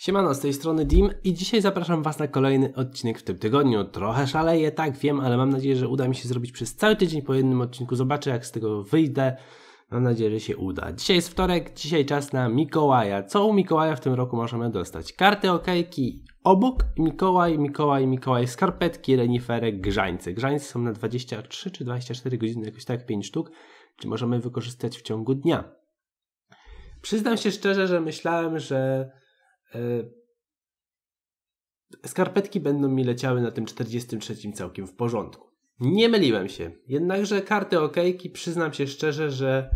Siemano, z tej strony Dim i dzisiaj zapraszam Was na kolejny odcinek w tym tygodniu. Trochę szaleję, tak wiem, ale mam nadzieję, że uda mi się zrobić przez cały tydzień po jednym odcinku. Zobaczę jak z tego wyjdę. Mam nadzieję, że się uda. Dzisiaj jest wtorek, dzisiaj czas na Mikołaja. Co u Mikołaja w tym roku możemy dostać? Karty okejki obok, Mikołaj, Mikołaj, Mikołaj, skarpetki, reniferek, grzańce. Grzańce są na 23 czy 24 godziny, jakoś tak 5 sztuk, czy możemy wykorzystać w ciągu dnia. Przyznam się szczerze, że myślałem, że skarpetki będą mi leciały na tym 43 całkiem w porządku. Nie myliłem się. Jednakże karty okejki przyznam się szczerze, że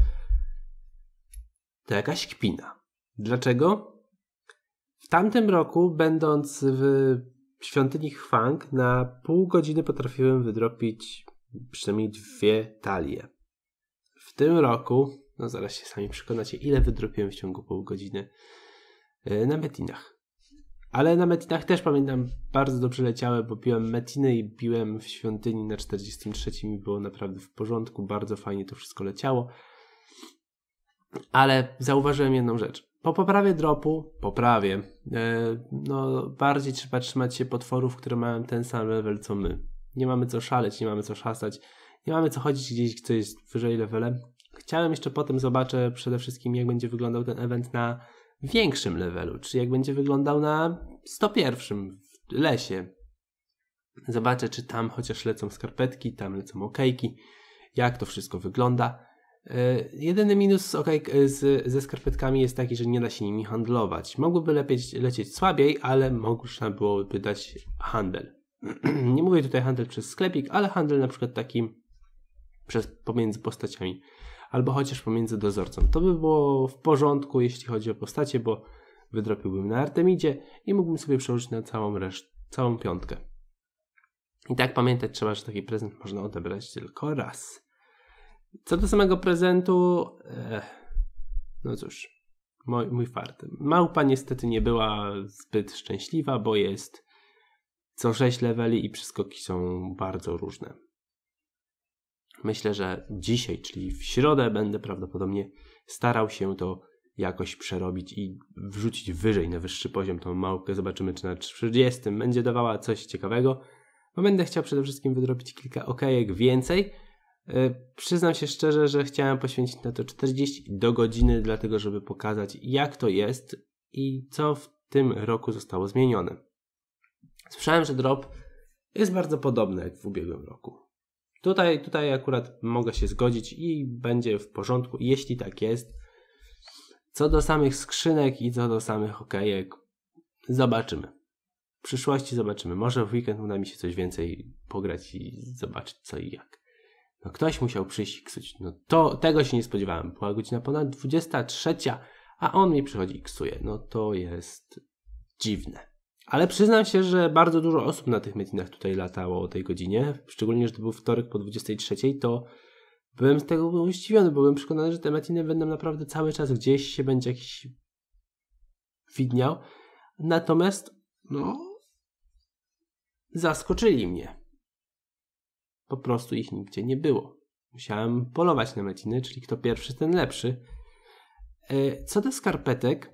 to jakaś kpina. Dlaczego? W tamtym roku, będąc w świątyni Hwang, na pół godziny potrafiłem wydropić przynajmniej dwie talie. W tym roku, no zaraz się sami przekonacie, ile wydropiłem w ciągu pół godziny. E, na metinach. Ale na metinach też pamiętam, bardzo dobrze leciały, bo piłem metiny i piłem w świątyni na 43 i było naprawdę w porządku, bardzo fajnie to wszystko leciało. Ale zauważyłem jedną rzecz. Po poprawie dropu, poprawie, e, no bardziej trzeba trzymać się potworów, które mają ten sam level co my. Nie mamy co szaleć, nie mamy co szastać, nie mamy co chodzić gdzieś, co jest wyżej levelem. Chciałem jeszcze potem zobaczę przede wszystkim, jak będzie wyglądał ten event na większym levelu, czy jak będzie wyglądał na 101 w lesie. Zobaczę, czy tam chociaż lecą skarpetki, tam lecą okejki, jak to wszystko wygląda. Yy, jedyny minus z okejk, z, ze skarpetkami jest taki, że nie da się nimi handlować. Mogłyby lepiej, lecieć słabiej, ale można byłoby dać handel. nie mówię tutaj handel przez sklepik, ale handel na przykład takim przez, pomiędzy postaciami albo chociaż pomiędzy dozorcą. To by było w porządku, jeśli chodzi o postacie, bo wydropiłbym na Artemidzie i mógłbym sobie przełożyć na całą resztę, całą piątkę. I tak pamiętać trzeba, że taki prezent można odebrać tylko raz. Co do samego prezentu, eh, no cóż, mój, mój fart. Małpa niestety nie była zbyt szczęśliwa, bo jest co 6 leveli i przeskoki są bardzo różne. Myślę, że dzisiaj, czyli w środę, będę prawdopodobnie starał się to jakoś przerobić i wrzucić wyżej, na wyższy poziom tą małpkę. Zobaczymy, czy na 30 będzie dawała coś ciekawego. Bo będę chciał przede wszystkim wydrobić kilka okejek więcej. Yy, przyznam się szczerze, że chciałem poświęcić na to 40 do godziny, dlatego żeby pokazać, jak to jest i co w tym roku zostało zmienione. Słyszałem, że drop jest bardzo podobny jak w ubiegłym roku. Tutaj, tutaj akurat mogę się zgodzić i będzie w porządku, jeśli tak jest. Co do samych skrzynek i co do samych okejek, zobaczymy. W przyszłości zobaczymy. Może w weekend uda mi się coś więcej pograć i zobaczyć co i jak. No ktoś musiał przyjść i ksuć. No to tego się nie spodziewałem. Była godzina ponad 23, a on mi przychodzi i ksuje. No to jest dziwne. Ale przyznam się, że bardzo dużo osób na tych meetingach tutaj latało o tej godzinie. Szczególnie, że to był wtorek po 23, to byłem z tego zdziwiony, bo byłem przekonany, że te metiny będą naprawdę cały czas gdzieś się będzie jakiś widniał. Natomiast, no, zaskoczyli mnie. Po prostu ich nigdzie nie było. Musiałem polować na metiny, czyli kto pierwszy, ten lepszy. E, co do skarpetek,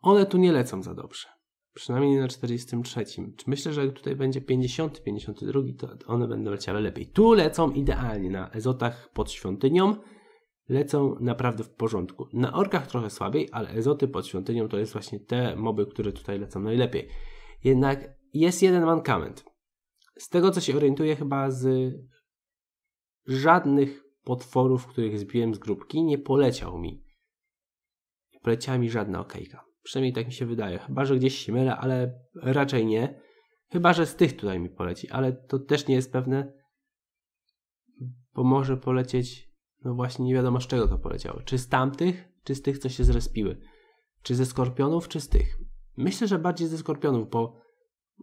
one tu nie lecą za dobrze. Przynajmniej na 43. Myślę, że jak tutaj będzie 50, 52, to one będą leciały lepiej. Tu lecą idealnie na ezotach pod świątynią. Lecą naprawdę w porządku. Na orkach trochę słabiej, ale ezoty pod świątynią to jest właśnie te moby, które tutaj lecą najlepiej. Jednak jest jeden mankament. Z tego co się orientuję, chyba z żadnych potworów, których zbiłem z grupki, nie poleciał mi. Nie poleciała mi żadna okejka. Przynajmniej tak mi się wydaje. Chyba, że gdzieś się mylę, ale raczej nie. Chyba, że z tych tutaj mi poleci, ale to też nie jest pewne, bo może polecieć, no właśnie nie wiadomo z czego to poleciało. Czy z tamtych, czy z tych, co się zrespiły. Czy ze skorpionów, czy z tych. Myślę, że bardziej ze skorpionów, bo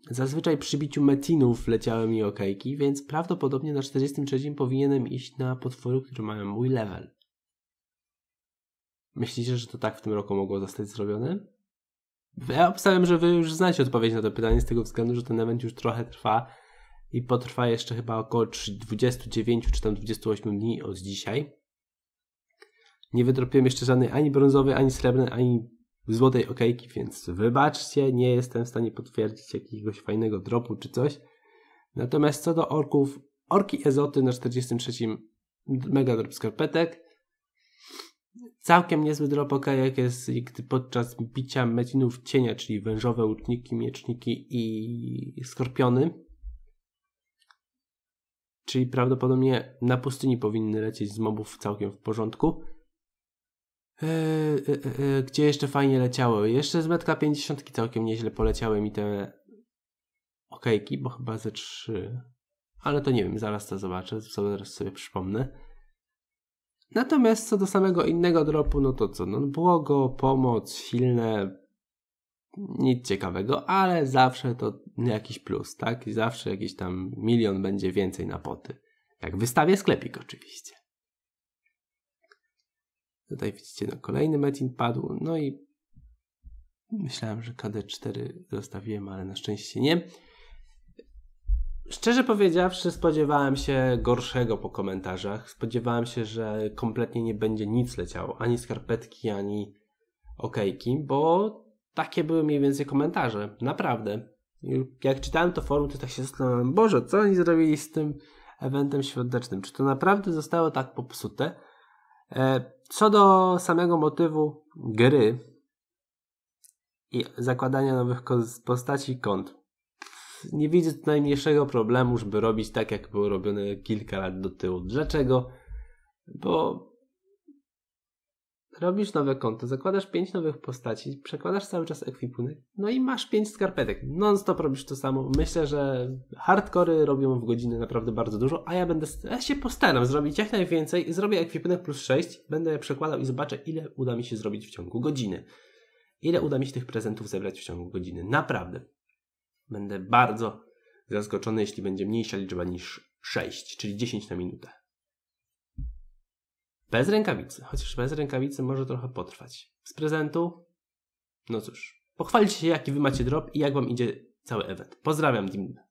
zazwyczaj przy biciu metinów leciały mi okejki, więc prawdopodobnie na 43 powinienem iść na potwory, które mają mój level. Myślicie, że to tak w tym roku mogło zostać zrobione? Ja obstawiam, że wy już znacie odpowiedź na to pytanie z tego względu, że ten event już trochę trwa i potrwa jeszcze chyba około 29 czy tam 28 dni od dzisiaj. Nie wydropiłem jeszcze żadnej ani brązowej, ani srebrnej, ani złotej okejki, więc wybaczcie, nie jestem w stanie potwierdzić jakiegoś fajnego dropu czy coś. Natomiast co do orków, orki Ezoty na 43 mega drop skarpetek. Całkiem niezły drop okejek jest gdy podczas bicia metinów cienia, czyli wężowe łutniki, mieczniki i skorpiony. Czyli prawdopodobnie na pustyni powinny lecieć z mobów całkiem w porządku. Eee, e, e, gdzie jeszcze fajnie leciały? Jeszcze z metka 50 całkiem nieźle poleciały mi te okejki, bo chyba ze 3. Ale to nie wiem, zaraz to zobaczę, zaraz sobie przypomnę. Natomiast co do samego innego dropu, no to co? No błogo, pomoc, silne, nic ciekawego, ale zawsze to jakiś plus, tak? I zawsze jakiś tam milion będzie więcej na poty. Jak wystawię sklepik oczywiście. Tutaj widzicie, no kolejny metin padł, no i myślałem, że KD4 zostawiłem, ale na szczęście nie. Szczerze powiedziawszy, spodziewałem się gorszego po komentarzach. Spodziewałem się, że kompletnie nie będzie nic leciało, ani skarpetki, ani okejki, bo takie były mniej więcej komentarze. Naprawdę. Jak czytałem to forum, to tak się zastanawiałem, Boże, co oni zrobili z tym eventem świątecznym? Czy to naprawdę zostało tak popsute? E, co do samego motywu gry i zakładania nowych postaci kont, nie widzę najmniejszego problemu, żeby robić tak, jak było robione kilka lat do tyłu. Dlaczego? Bo robisz nowe konto, zakładasz pięć nowych postaci, przekładasz cały czas ekwipunek, no i masz pięć skarpetek. Non-stop robisz to samo. Myślę, że hardcory robią w godziny naprawdę bardzo dużo, a ja będę, ja się postaram zrobić jak najwięcej. Zrobię ekwipunek plus 6, będę je przekładał i zobaczę, ile uda mi się zrobić w ciągu godziny. Ile uda mi się tych prezentów zebrać w ciągu godziny. Naprawdę. Będę bardzo zaskoczony, jeśli będzie mniejsza liczba niż 6, czyli 10 na minutę. Bez rękawicy, chociaż bez rękawicy może trochę potrwać. Z prezentu? No cóż, pochwalcie się jaki wy macie drop i jak wam idzie cały event. Pozdrawiam, Dim.